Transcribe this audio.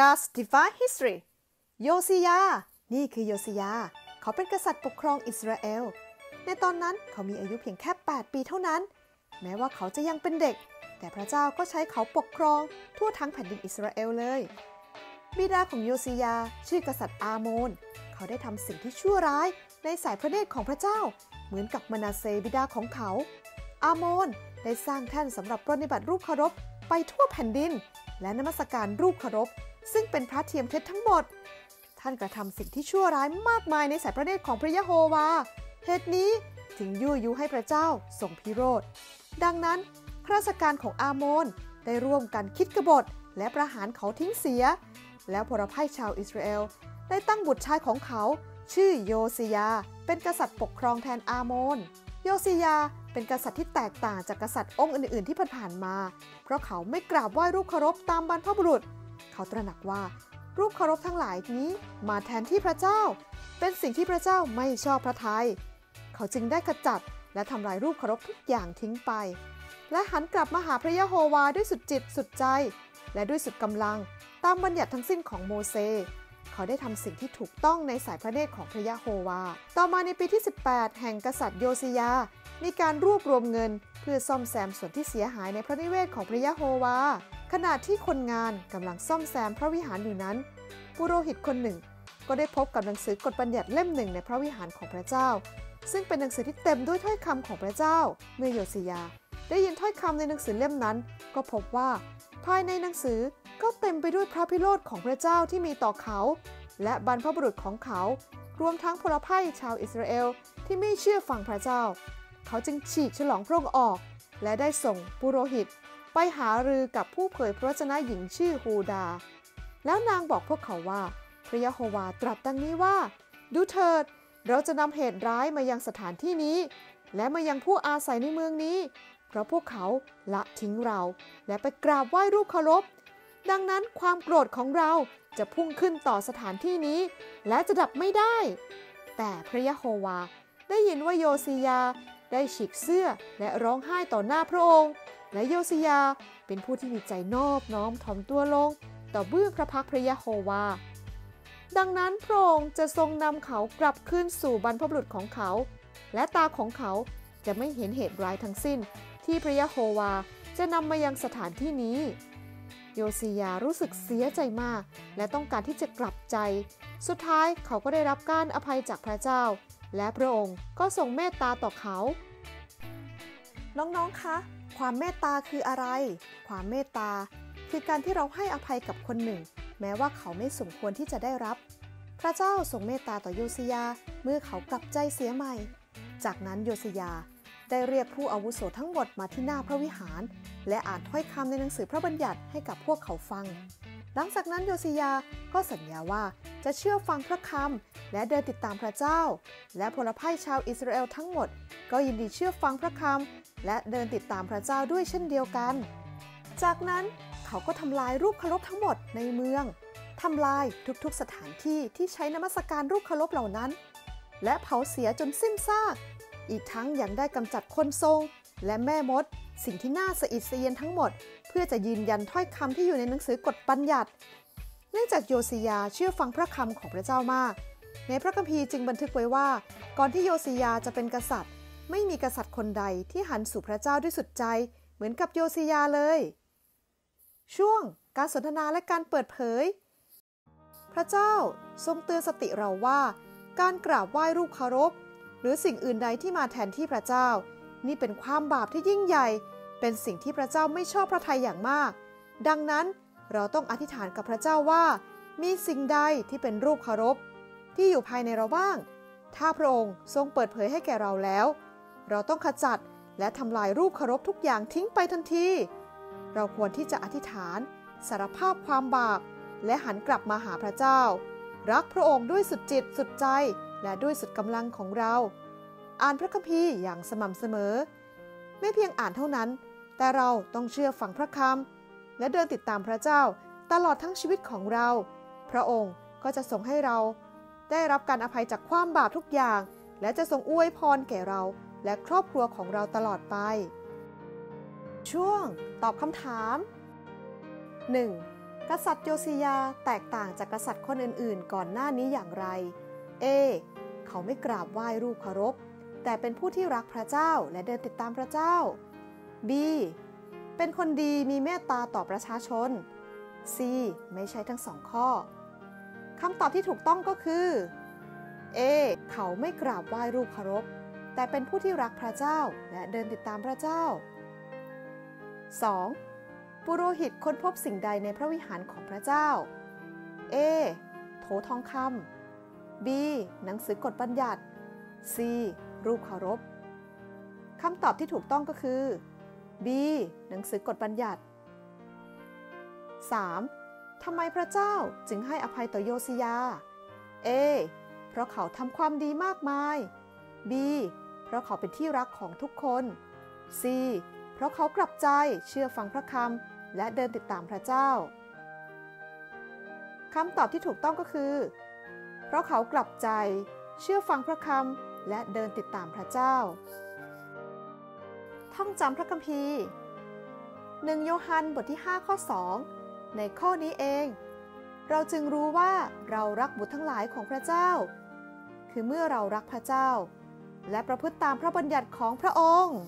กาสติฟา history โยซิยา นี่คือโยซิยา เขาเป็นกษัตริย์ปกครองอิสราเอล ในตอนนั้นเขามีอายุเพียงแค่ 8 ปีเท่านั้น แม้ว่าเขาจะยังเป็นเด็ก แต่พระเจ้าก็ใช้เขาปกครองทั่วทั้งแผ่นดินอิสราเอลเลย บิดาของโยซิยา ชื่อกษัตริย์อาโมน เขาได้ทำสิ่งที่ชั่วร้ายในสายพระเนตรของพระเจ้า เหมือนกับมานาเซบิดาของเขา อาโมนได้สร้างแท่นสำหรับปรนิบัติรูปเคารพไปทั่วแผ่นดิน และนมัสการรูปเคารพ ซึ่งเป็นพระเทียมเท็จทั้งหมด ท่านกระทำสิ่งที่ชั่วร้ายมากมายในสายพระเนตรของพระยะโฮวา เหตุนี้ถึงยั่วยุให้พระเจ้าทรงพิโรธ ดังนั้นข้าราชการของอาโมนได้ร่วมกันคิดกบฏและประหารเขาทิ้งเสีย แล้วพลพ่ายชาวอิสราเอลได้ตั้งบุตรชายของเขาชื่อโยซิยา เป็นกษัตริย์ปกครองแทนอาโมน โยซิยาเป็นกษัตริย์ที่แตกต่างจากกษัตริย์องค์อื่น ๆ ที่ผ่านๆมา เพราะเขาไม่กราบไหว้รูปเคารพตามบรรพบุรุษ เขาตระหนักว่า รูปเคารพทั้งหลายนี้มาแทนที่พระเจ้า เป็นสิ่งที่พระเจ้าไม่ชอบพระทยัยเขาจึงได้ขจัดและทำลายรูปเคารพทุกอย่างทิ้งไป และหันกลับมาหาพระยะโฮวาด้วยสุดจิตสุดใจ และด้วยสุดกำลังตามบัญญัติทั้งสิ้นของโมเสสเขาได้ทำสิ่งที่ถูกต้องในสายพระเนตรของพระยะโฮวา ต่อมาในปีที่ 18 แห่งกษัตริย์โยซิยา มีการรวบรวมเงิน เพื่อซ่อมแซมส่วนที่เสียหายในพระนิเวศของพระยะโฮวา ขณะที่คนงานกำลังซ่อมแซมพระวิหารอยู่นั้น ปุโรหิตคนหนึ่ง ก็ได้พบกับหนังสือกฎบัญญัติเล่มหนึ่งในพระวิหารของพระเจ้า ซึ่งเป็นหนังสือที่เต็มด้วยถ้อยคำของพระเจ้า เมื่อโยซิยา ได้ยินถ้อยคำในหนังสือเล่มนั้น ก็พบว่า ภายในหนังสือก็เต็มไปด้วยพระพิโรธของพระเจ้าที่มีต่อเขา และบรรพบุรุษของเขา รวมทั้งพลภัยชาวอิสราเอลที่ไม่เชื่อฟังพระเจ้า เขาจึงฉีกฉลองพระองค์ออก และได้ส่งปุโรหิต ไปหารือกับผู้เผยพระวจนะหญิงชื่อฮูดา แล้วนางบอกพวกเขาว่า พระยะโฮวาตรัสดังนี้ว่า ดูเถิด เราจะนำเหตุร้ายมายังสถานที่นี้ และมายังผู้อาศัยในเมืองนี้ เพราะพวกเขาละทิ้งเรา และไปกราบไหว้รูปเคารพ ดังนั้นความโกรธของเราจะพุ่งขึ้นต่อสถานที่นี้ และจะดับไม่ได้ แต่พระยะโฮวาได้ยินว่าโยซิยา ได้ฉีกเสื้อและร้องไห้ต่อหน้าพระองค์ และโยซิยาเป็นผู้ที่มีใจนอบน้อมถ่อมตัวลง ต่อเบื้องพระพักพระยะโฮวา ดังนั้นพระองค์จะทรงนำเขากลับคืนสู่บรรพบุรุษของเขา และตาของเขาจะไม่เห็นเหตุร้ายทั้งสิ้น ที่พระยะโฮวาจะนำมายังสถานที่นี้ โยซียารู้สึกเสียใจมาก และต้องการที่จะกลับใจ สุดท้ายเขาก็ได้รับการอภัยจากพระเจ้า และพระองค์ก็ทรงเมตตาต่อเขา น้องๆ คะ ความเมตตาคืออะไร ความเมตตาคือการที่เราให้อภัยกับคนหนึ่ง แม้ว่าเขาไม่สมควรที่จะได้รับ พระเจ้าทรงเมตตาต่อโยซิยาเมื่อเขากลับใจเสียใหม่ จากนั้นโยซิยาได้เรียกผู้อาวุโสทั้งหมดมาที่หน้าพระวิหาร และอ่านถ้อยคำในหนังสือพระบัญญัติให้กับพวกเขาฟัง หลังจากนั้นโยซิยาก็สัญญาว่าจะเชื่อฟังพระคำและเดินติดตามพระเจ้า และพลพ่ายชาวอิสราเอลทั้งหมด ก็ยินดีเชื่อฟังพระคำและเดินติดตามพระเจ้าด้วยเช่นเดียวกัน จากนั้นเขาก็ทำลายรูปเคารพทั้งหมดในเมืองทำลายทุกๆสถานที่ที่ใช้นมัสการรูปเคารพเหล่านั้น และเผาเสียจนสิ้นซาก อีกทั้งยังได้กำจัดคนทรง และแม่มด สิ่งที่น่าสะอิดสะเอียนทั้งหมด เพื่อจะยืนยันถ้อยคำที่อยู่ในหนังสือกฎบัญญัติ เนื่องจากโยซิยาเชื่อฟังพระคำของพระเจ้ามาก ในพระคัมภีร์จึงบันทึกไว้ว่า ก่อนที่โยซิยาจะเป็นกษัตริย์ ไม่มีกษัตริย์คนใดที่หันสู่พระเจ้าด้วยสุดใจ เหมือนกับโยซิยาเลย ช่วงการสนทนาและการเปิดเผย พระเจ้าทรงเตือนสติเราว่า การกราบไหว้รูปเคารพ หรือสิ่งอื่นใดที่มาแทนที่พระเจ้า นี่เป็นความบาปที่ยิ่งใหญ่ เป็นสิ่งที่พระเจ้าไม่ชอบพระทัยอย่างมาก ดังนั้นเราต้องอธิษฐานกับพระเจ้าว่า มีสิ่งใดที่เป็นรูปเคารพ ที่อยู่ภายในเราบ้าง ถ้าพระองค์ทรงเปิดเผยให้แก่เราแล้ว เราต้องขจัดและทำลายรูปเคารพทุกอย่างทิ้งไปทันที เราควรที่จะอธิษฐานสารภาพความบาป และหันกลับมาหาพระเจ้า รักพระองค์ด้วยสุดจิตสุดใจและด้วยสุดกำลังของเรา อ่านพระคัมภีร์อย่างสม่ำเสมอ ไม่เพียงอ่านเท่านั้น แต่เราต้องเชื่อฟังพระคำและเดินติดตามพระเจ้าตลอดทั้งชีวิตของเรา พระองค์ก็จะทรงให้เรา ได้รับการอภัยจากความบาปทุกอย่าง และจะทรงอวยพรแก่เรา และครอบครัวของเราตลอดไป ช่วงตอบคำถาม 1. กษัตริย์โยซิยาแตกต่างจากกษัตริย์คนอื่นๆ ก่อนหน้านี้อย่างไร A เขาไม่กราบไหว้รูปเคารพ แต่เป็นผู้ที่รักพระเจ้าและเดินติดตามพระเจ้า B เป็นคนดีมีเมตตาต่อประชาชน C ไม่ใช่ทั้งสองข้อคำตอบที่ถูกต้องก็คือ A เขาไม่กราบไหว้รูปเคารพ แต่เป็นผู้ที่รักพระเจ้าและเดินติดตามพระเจ้า 2. ปุโรหิตค้นพบสิ่งใดในพระวิหารของพระเจ้า A โถทองคำ B หนังสือกฎบัญญัติ C รูปเคารพคำตอบที่ถูกต้องก็คือ B หนังสือกฎบัญญัติ 3. ทำไมพระเจ้าจึงให้อภัยต่อโยซิยา A เพราะเขาทำความดีมากมาย B เพราะเขาเป็นที่รักของทุกคน C เพราะเขากลับใจเชื่อฟังพระคำและเดินติดตามพระเจ้าคำตอบที่ถูกต้องก็คือ เพราะเขากลับใจ เชื่อฟังพระคำ และเดินติดตามพระเจ้า ท่องจำพระคัมภีร์หนึ่งโยฮันบทที่ 5 ข้อ 2 ในข้อนี้เอง เราจึงรู้ว่าเรารักบุตรทั้งหลายของพระเจ้า คือเมื่อเรารักพระเจ้า และประพฤติตามพระบัญญัติของพระองค์